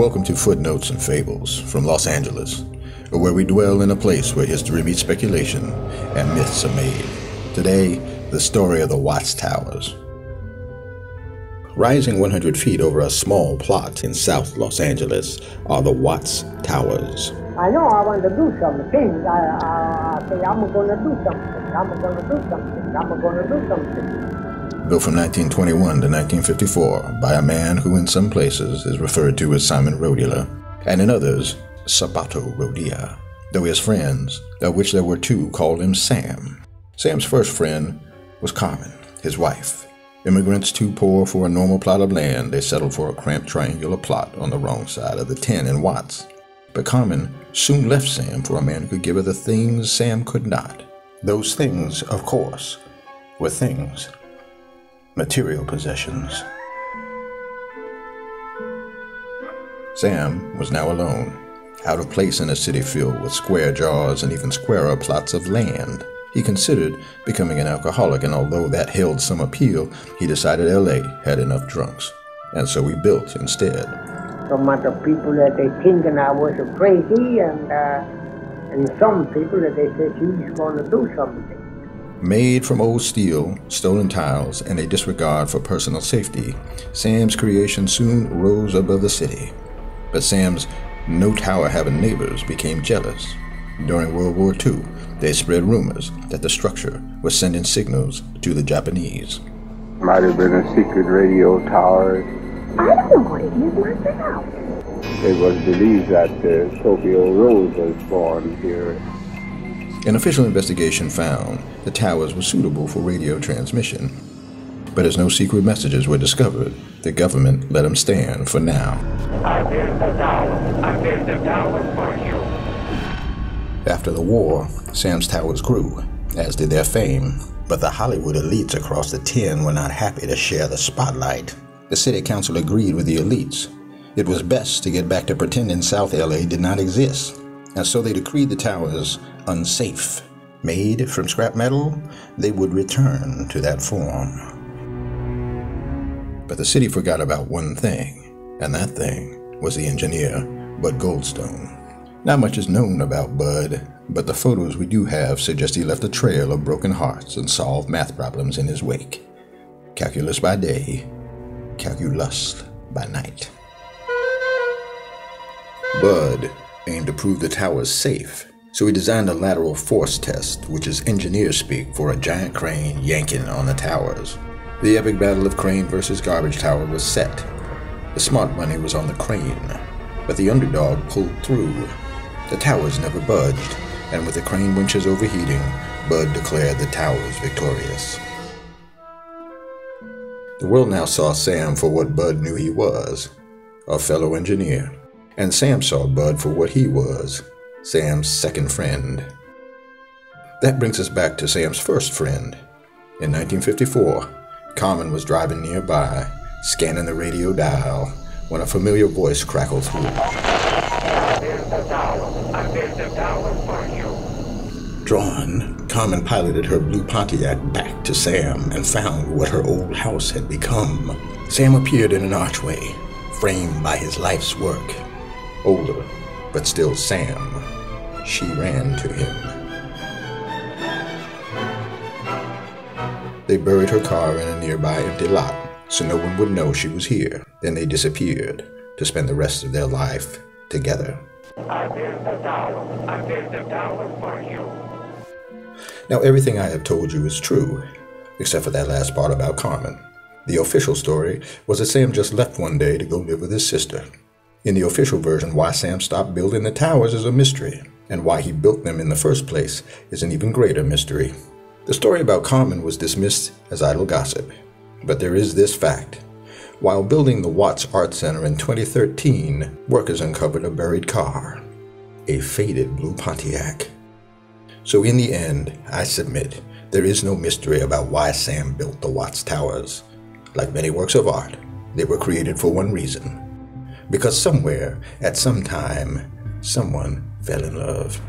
Welcome to Footnotes and Fables from Los Angeles, where we dwell in a place where history meets speculation and myths are made. Today, the story of the Watts Towers. Rising 100 feet over a small plot in South Los Angeles are the Watts Towers. I know I want to do something. I, I, I say I'm going to do something. I'm going to do something. I'm going to do something built from 1921 to 1954 by a man who in some places is referred to as Simon Rodia, and in others, Sabato Rodia, though his friends, of which there were two, called him Sam. Sam's first friend was Carmen, his wife. Immigrants too poor for a normal plot of land, they settled for a cramped triangular plot on the wrong side of the 10 in Watts. But Carmen soon left Sam for a man who could give her the things Sam could not. Those things, of course, were things material possessions. Sam was now alone, out of place in a city filled with square jars and even squarer plots of land. He considered becoming an alcoholic, and although that held some appeal, he decided LA had enough drunks, and so he built instead. Some other people that they thinking I was crazy, and uh, and some people that they said he's going to do something. Made from old steel, stolen tiles, and a disregard for personal safety, Sam's creation soon rose above the city. But Sam's no tower having neighbors became jealous. During World War II, they spread rumors that the structure was sending signals to the Japanese. Might have been a secret radio tower. I don't know what it is myself. It was believed that uh, Tokyo Rose was born here an official investigation found the towers were suitable for radio transmission. But as no secret messages were discovered, the government let them stand for now. I built the tower. I built the tower for you. After the war, Sam's towers grew, as did their fame. But the Hollywood elites across the 10 were not happy to share the spotlight. The city council agreed with the elites. It was best to get back to pretending South LA did not exist and so they decreed the towers unsafe. Made from scrap metal, they would return to that form. But the city forgot about one thing, and that thing was the engineer, Bud Goldstone. Not much is known about Bud, but the photos we do have suggest he left a trail of broken hearts and solved math problems in his wake. Calculus by day, calculus by night. Bud aimed to prove the towers safe, so he designed a lateral force test, which is engineer speak for a giant crane yanking on the towers. The epic battle of crane versus garbage tower was set. The smart money was on the crane, but the underdog pulled through. The towers never budged, and with the crane winches overheating, Bud declared the towers victorious. The world now saw Sam for what Bud knew he was a fellow engineer. And Sam saw Bud for what he was Sam's second friend. That brings us back to Sam's first friend. In 1954, Carmen was driving nearby, scanning the radio dial, when a familiar voice crackled through. Drawn, Carmen piloted her blue Pontiac back to Sam and found what her old house had become. Sam appeared in an archway, framed by his life's work older, but still Sam. She ran to him. They buried her car in a nearby empty lot so no one would know she was here. Then they disappeared to spend the rest of their life together. I built the tower. I built the tower for you. Now, everything I have told you is true, except for that last part about Carmen. The official story was that Sam just left one day to go live with his sister. In the official version, why Sam stopped building the towers is a mystery, and why he built them in the first place is an even greater mystery. The story about Carmen was dismissed as idle gossip, but there is this fact. While building the Watts Art Center in 2013, workers uncovered a buried car, a faded blue Pontiac. So, in the end, I submit there is no mystery about why Sam built the Watts Towers. Like many works of art, they were created for one reason because somewhere, at some time, someone fell in love.